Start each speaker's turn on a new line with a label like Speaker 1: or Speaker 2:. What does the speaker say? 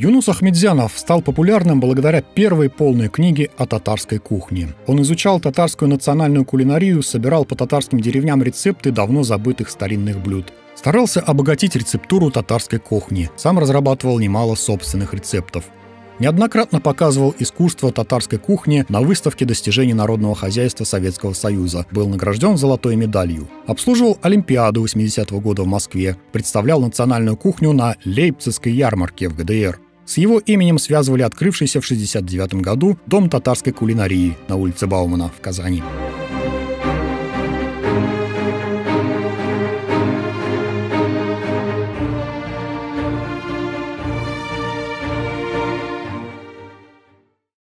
Speaker 1: Юнус Ахмедзянов стал популярным благодаря первой полной книге о татарской кухне. Он изучал татарскую национальную кулинарию, собирал по татарским деревням рецепты давно забытых старинных блюд. Старался обогатить рецептуру татарской кухни, сам разрабатывал немало собственных рецептов. Неоднократно показывал искусство татарской кухни на выставке достижений народного хозяйства Советского Союза. Был награжден золотой медалью. Обслуживал Олимпиаду 80-го года в Москве. Представлял национальную кухню на Лейпцигской ярмарке в ГДР. С его именем связывали открывшийся в 1969 году Дом татарской кулинарии на улице Баумана в Казани.